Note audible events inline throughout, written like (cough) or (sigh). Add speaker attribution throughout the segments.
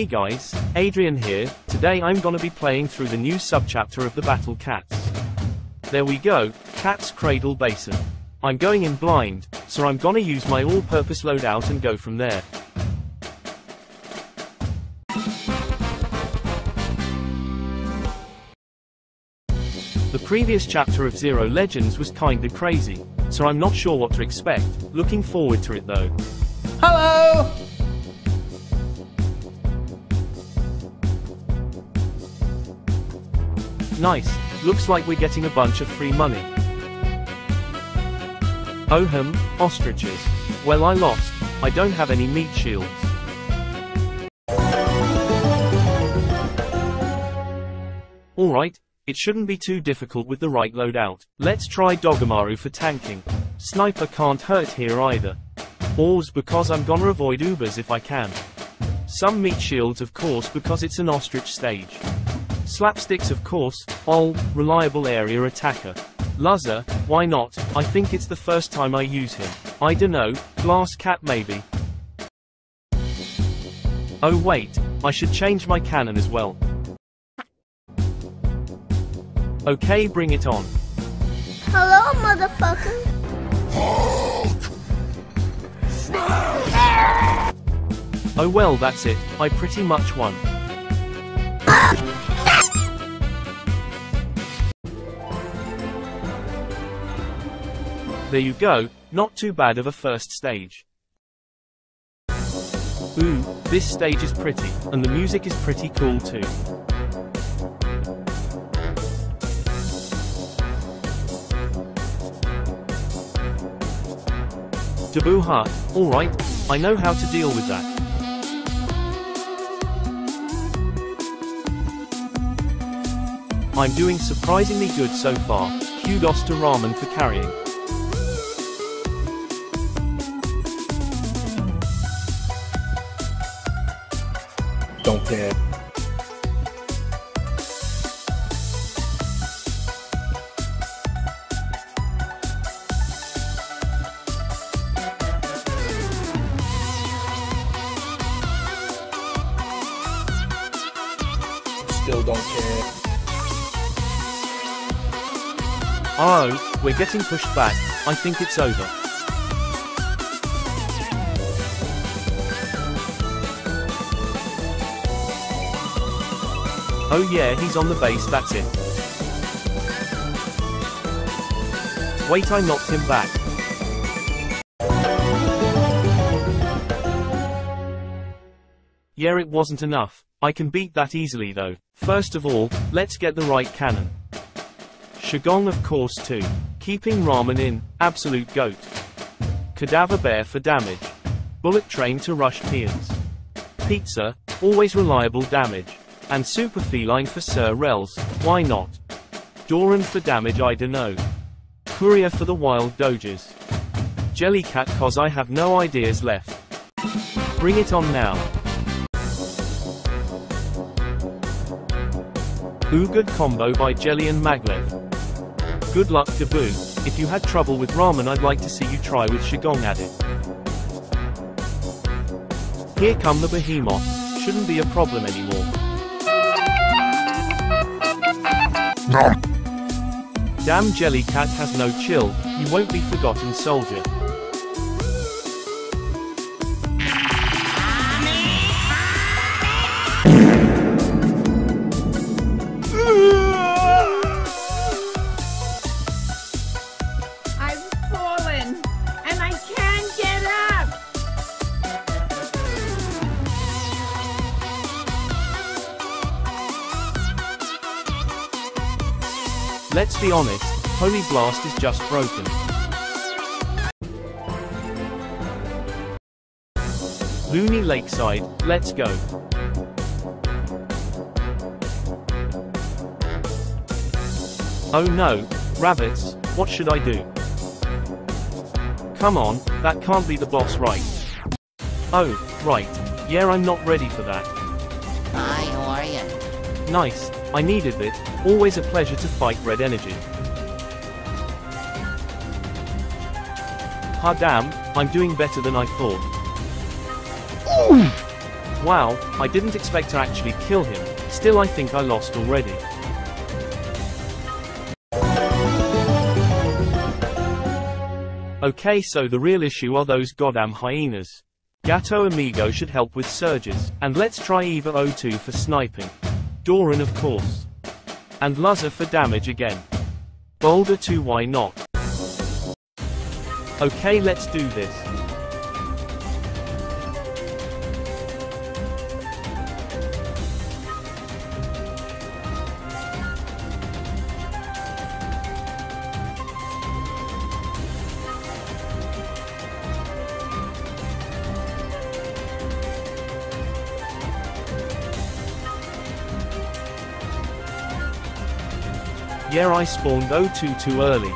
Speaker 1: Hey guys, Adrian here, today I'm gonna be playing through the new subchapter of the Battle Cats. There we go, Cat's Cradle Basin. I'm going in blind, so I'm gonna use my all-purpose loadout and go from there. The previous chapter of Zero Legends was kinda crazy, so I'm not sure what to expect, looking forward to it though.
Speaker 2: Hello!
Speaker 1: Nice, looks like we're getting a bunch of free money. Oh hum, ostriches. Well I lost, I don't have any meat shields. Alright, it shouldn't be too difficult with the right loadout. Let's try Dogamaru for tanking. Sniper can't hurt here either. Ores because I'm gonna avoid Ubers if I can. Some meat shields of course because it's an ostrich stage. Slapsticks of course, all, reliable area attacker. Luzza, why not, I think it's the first time I use him. I dunno, glass cat maybe. Oh wait, I should change my cannon as well. Okay bring it on.
Speaker 3: Hello, motherfucker.
Speaker 1: Oh well that's it, I pretty much won. There you go, not too bad of a first stage. Ooh, this stage is pretty, and the music is pretty cool too. Dabuha, alright, I know how to deal with that. I'm doing surprisingly good so far, kudos to Ramen for carrying.
Speaker 2: Still don't care.
Speaker 1: Oh, we're getting pushed back, I think it's over. Oh yeah he's on the base that's it. Wait I knocked him back. Yeah it wasn't enough, I can beat that easily though. First of all, let's get the right cannon. Shigong of course too. Keeping Ramen in, absolute goat. Cadaver Bear for damage. Bullet Train to rush peons. Pizza, always reliable damage. And Super Feline for Sir Rels, why not? Doran for damage I dunno. Courier for the wild doges. Jellycat cause I have no ideas left. Bring it on now. Ooh good combo by Jelly and Maglev. Good luck Dabu, if you had trouble with ramen I'd like to see you try with Shigong added. Here come the behemoth, shouldn't be a problem anymore. Damn Jellycat has no chill, you won't be forgotten soldier. Let's be honest, Holy Blast is just broken. Looney Lakeside, let's go. Oh no, rabbits, what should I do? Come on, that can't be the boss right. Oh, right, yeah I'm not ready for that.
Speaker 4: Hi, how are you?
Speaker 1: Nice, I needed it, always a pleasure to fight red energy. Ha damn, I'm doing better than I thought. Wow, I didn't expect to actually kill him, still I think I lost already. Okay so the real issue are those goddamn hyenas. Gato Amigo should help with surges, and let's try Eva O2 for sniping. Doran of course. And Luzza for damage again. Boulder 2 why not? Okay let's do this. Yeah I spawned O2 too early.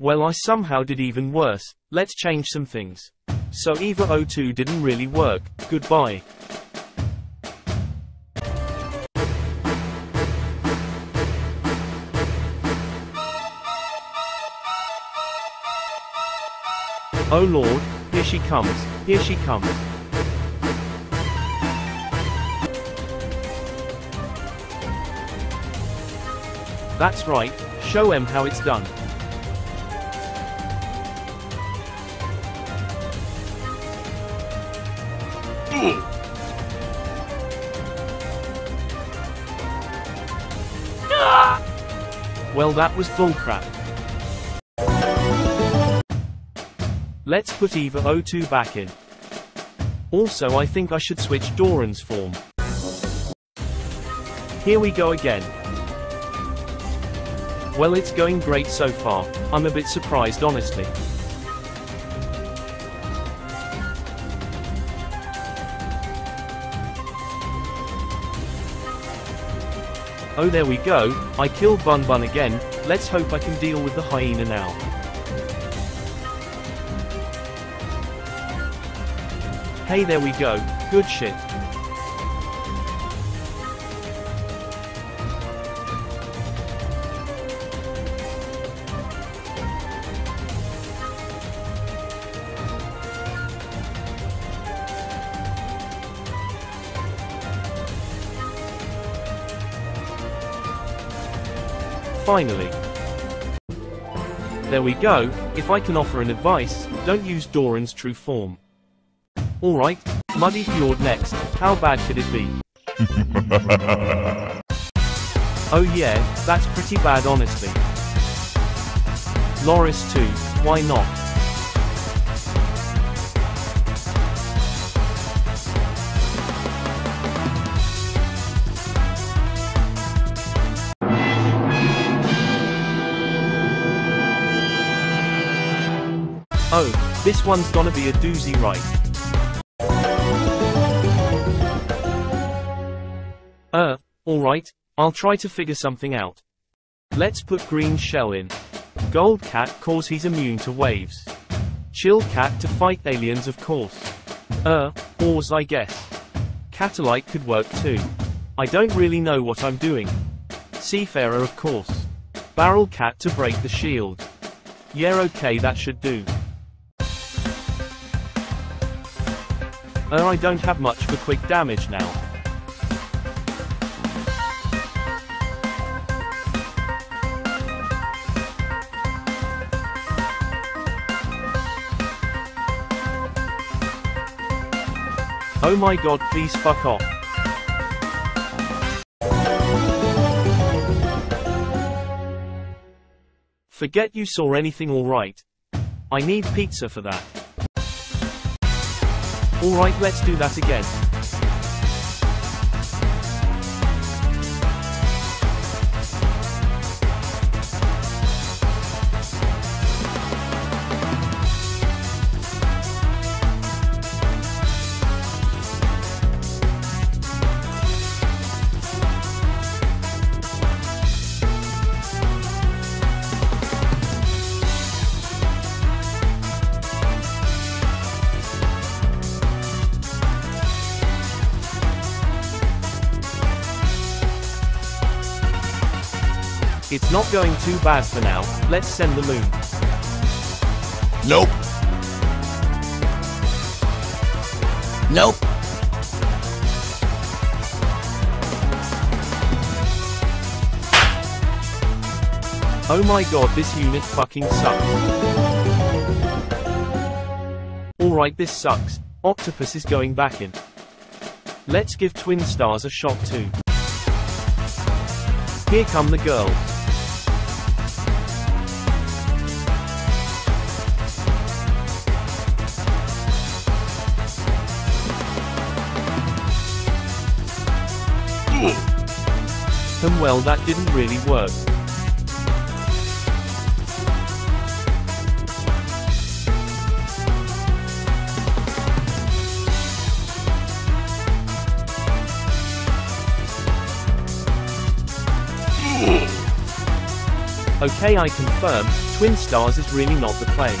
Speaker 1: Well I somehow did even worse, let's change some things. So Eva O2 didn't really work, goodbye. Oh lord, here she comes, here she comes. That's right, show em how it's done. Well that was bullcrap. Let's put Eva O2 back in. Also I think I should switch Doran's form. Here we go again. Well it's going great so far, I'm a bit surprised honestly. Oh there we go, I killed Bun Bun again, let's hope I can deal with the hyena now. Hey there we go, good shit. Finally. There we go, if I can offer an advice, don't use Doran's true form. Alright, Muddy Fjord next, how bad could it be? (laughs) oh yeah, that's pretty bad honestly. Loris too, why not? Oh, this one's gonna be a doozy right. Alright, I'll try to figure something out. Let's put green shell in. Gold cat cause he's immune to waves. Chill cat to fight aliens of course. Uh, ores I guess. Catellite could work too. I don't really know what I'm doing. Seafarer of course. Barrel cat to break the shield. Yeah okay that should do. Uh, I don't have much for quick damage now. Oh my god please fuck off. Forget you saw anything alright. I need pizza for that. Alright let's do that again. It's not going too bad for now, let's send the moon.
Speaker 5: Nope. Nope.
Speaker 1: Oh my god this unit fucking sucks. Alright this sucks. Octopus is going back in. Let's give Twin Stars a shot too. Here come the girls. And well that didn't really work. Okay I confirm, Twin Stars is really not the plane.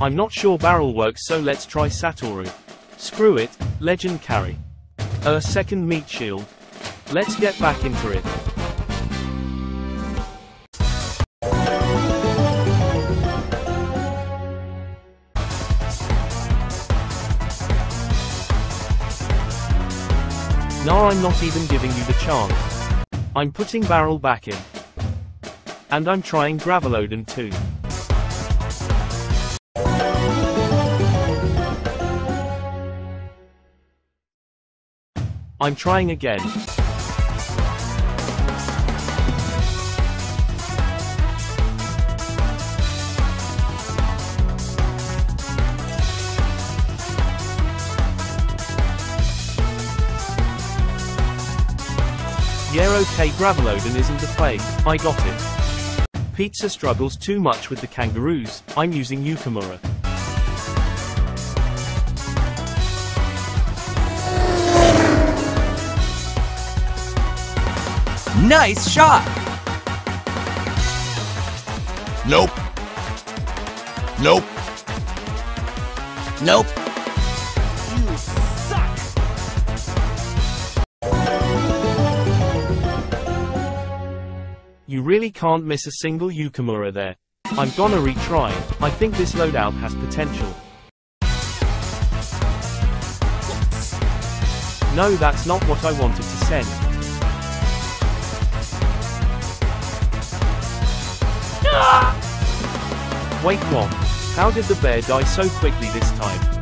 Speaker 1: I'm not sure barrel works so let's try Satoru. Screw it, legend carry. A second meat shield. Let's get back into it. Nah I'm not even giving you the chance. I'm putting barrel back in. And I'm trying Graveloden too. I'm trying again. Yeah okay Graveloden isn't the play, I got it. Pizza struggles too much with the kangaroos, I'm using Yukimura.
Speaker 5: Nice shot! Nope. Nope. Nope. You suck!
Speaker 1: You really can't miss a single Yukimura there. I'm gonna retry, I think this loadout has potential. No that's not what I wanted to send. Wait what? How did the bear die so quickly this time?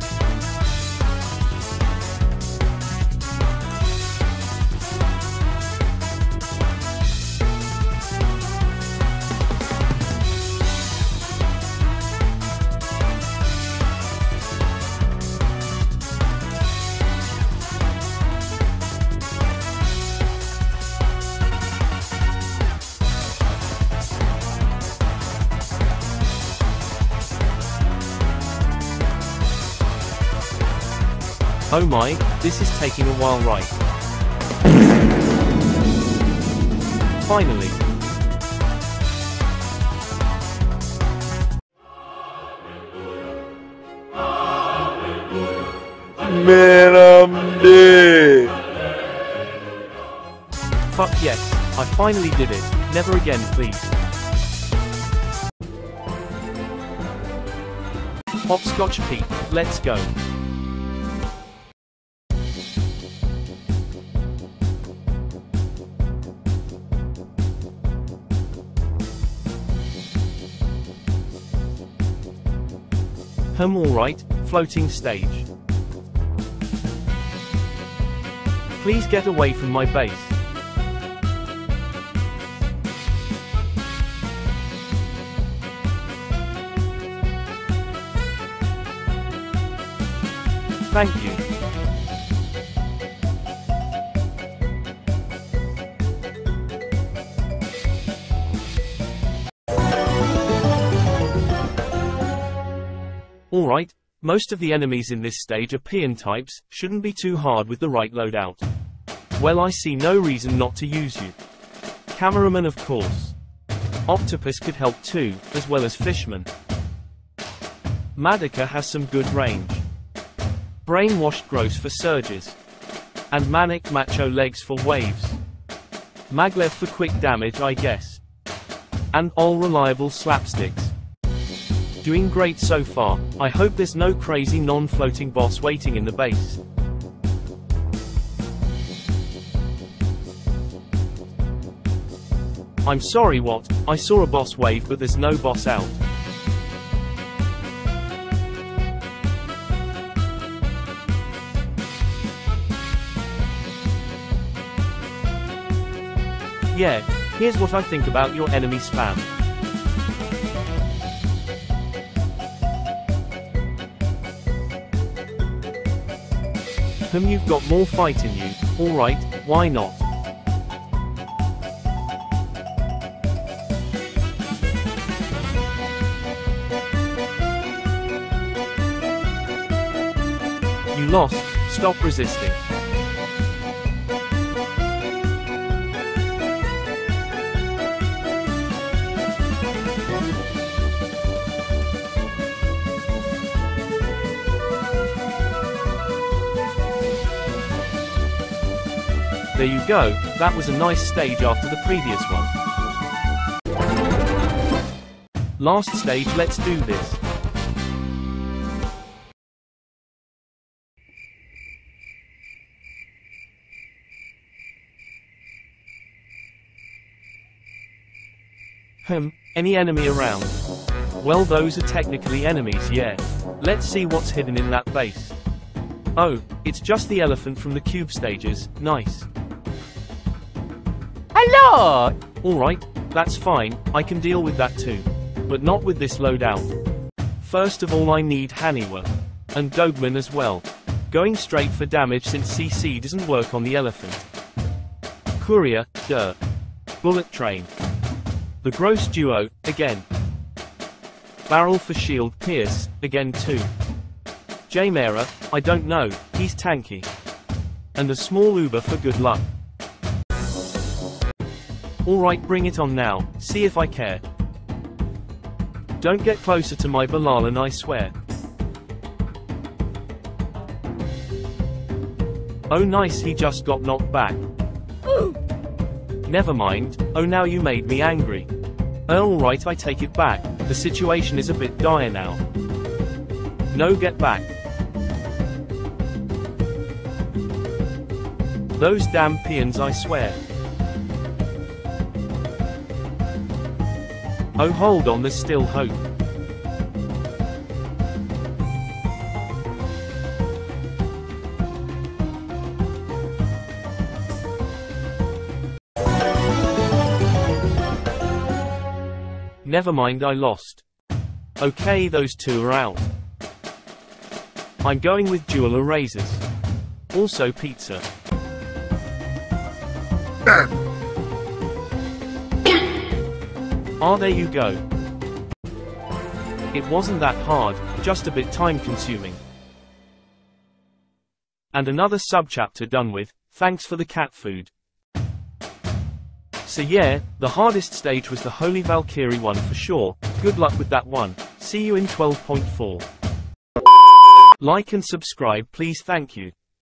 Speaker 1: Oh my, this is taking a while right. Finally.
Speaker 6: Man, I'm dead.
Speaker 1: Fuck yes, I finally did it. Never again please. Hopscotch Pete, let's go. Hum alright, floating stage. Please get away from my base. Thank you. Alright, most of the enemies in this stage are Pian types, shouldn't be too hard with the right loadout. Well I see no reason not to use you. Cameraman of course. Octopus could help too, as well as Fishman. Madoka has some good range. Brainwashed gross for surges. And Manic Macho legs for waves. Maglev for quick damage I guess. And all reliable slapsticks. Doing great so far, I hope there's no crazy non-floating boss waiting in the base. I'm sorry what, I saw a boss wave but there's no boss out. Yeah, here's what I think about your enemy spam. Hmm you've got more fight in you, alright, why not? You lost, stop resisting. There you go, that was a nice stage after the previous one. Last stage let's do this. Hmm, any enemy around? Well those are technically enemies yeah. Let's see what's hidden in that base. Oh, it's just the elephant from the cube stages, nice.
Speaker 5: Hello!
Speaker 1: Alright, that's fine, I can deal with that too. But not with this loadout. First of all I need Haniwa. And Dogman as well. Going straight for damage since CC doesn't work on the elephant. Courier, duh. Bullet Train. The Gross Duo, again. Barrel for shield Pierce, again too. J-Mera, I don't know, he's tanky. And a small Uber for good luck. Alright bring it on now, see if I care. Don't get closer to my Balalan I swear. Oh nice he just got knocked back. Never mind, oh now you made me angry. Alright I take it back, the situation is a bit dire now. No get back. Those damn peons I swear. Oh hold on there's still hope. Never mind I lost. Okay those two are out. I'm going with dual erasers. Also pizza. (laughs) Ah there you go. It wasn't that hard, just a bit time consuming. And another subchapter done with, thanks for the cat food. So yeah, the hardest stage was the Holy Valkyrie one for sure, good luck with that one, see you in 12.4. Like and subscribe please thank you.